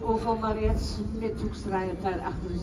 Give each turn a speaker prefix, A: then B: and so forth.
A: Kovel, Mariette, Smit, Hoekstra en achter de